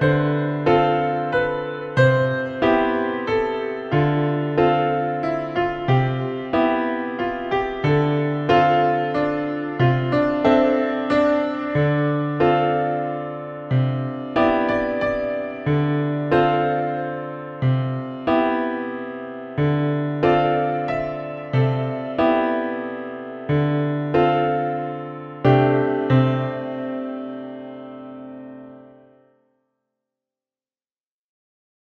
Música